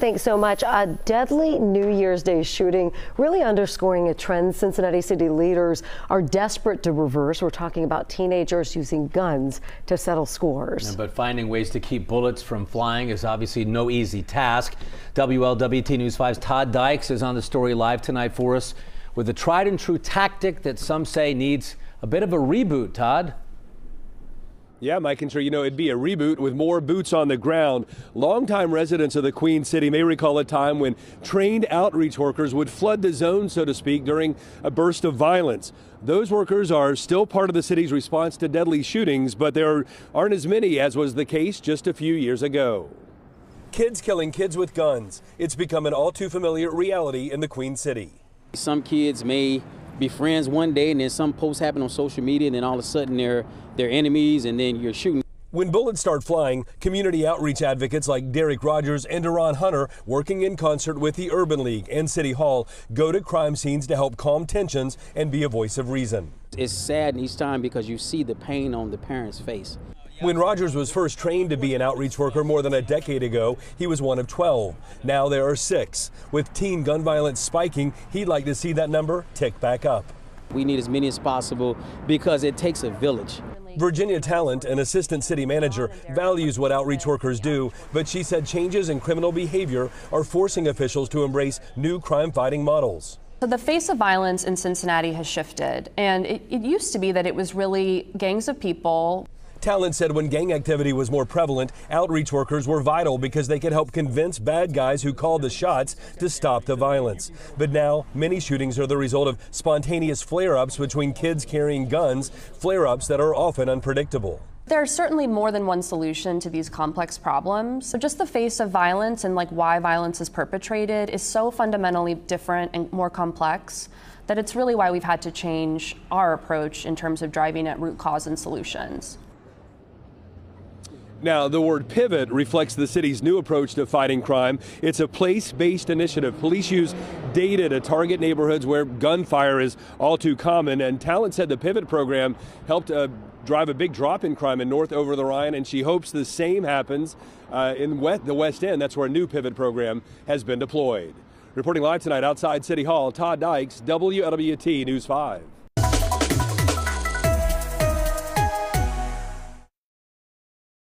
Thanks so much. A deadly New Year's Day shooting really underscoring a trend Cincinnati city leaders are desperate to reverse. We're talking about teenagers using guns to settle scores. But finding ways to keep bullets from flying is obviously no easy task. WLWT News 5's Todd Dykes is on the story live tonight for us with a tried and true tactic that some say needs a bit of a reboot. Todd? Yeah, Mike and sure, you know, it'd be a reboot with more boots on the ground. Longtime residents of the Queen City may recall a time when trained outreach workers would flood the zone, so to speak, during a burst of violence. Those workers are still part of the city's response to deadly shootings, but there aren't as many as was the case just a few years ago. Kids killing kids with guns. It's become an all too familiar reality in the Queen City. Some kids may be friends one day and then some posts happen on social media and then all of a sudden they're, they're enemies and then you're shooting. When bullets start flying, community outreach advocates like Derek Rogers and Duran Hunter, working in concert with the Urban League and City Hall, go to crime scenes to help calm tensions and be a voice of reason. It's sad each time because you see the pain on the parents' face. When Rogers was first trained to be an outreach worker more than a decade ago, he was one of 12. Now there are six. With teen gun violence spiking, he'd like to see that number tick back up. We need as many as possible because it takes a village. Virginia Tallent, an assistant city manager, values what outreach workers do, but she said changes in criminal behavior are forcing officials to embrace new crime fighting models. So the face of violence in Cincinnati has shifted, and it, it used to be that it was really gangs of people Tallent said when gang activity was more prevalent, outreach workers were vital because they could help convince bad guys who called the shots to stop the violence. But now, many shootings are the result of spontaneous flare ups between kids carrying guns, flare ups that are often unpredictable. There's certainly more than one solution to these complex problems. So just the face of violence and like why violence is perpetrated is so fundamentally different and more complex that it's really why we've had to change our approach in terms of driving at root cause and solutions. Now, the word pivot reflects the city's new approach to fighting crime. It's a place based initiative. Police use data to target neighborhoods where gunfire is all too common. And Tallent said the pivot program helped uh, drive a big drop in crime in North over the Rhine, and she hopes the same happens uh, in West, the West End. That's where a new pivot program has been deployed. Reporting live tonight outside City Hall, Todd Dykes, WLWT News 5.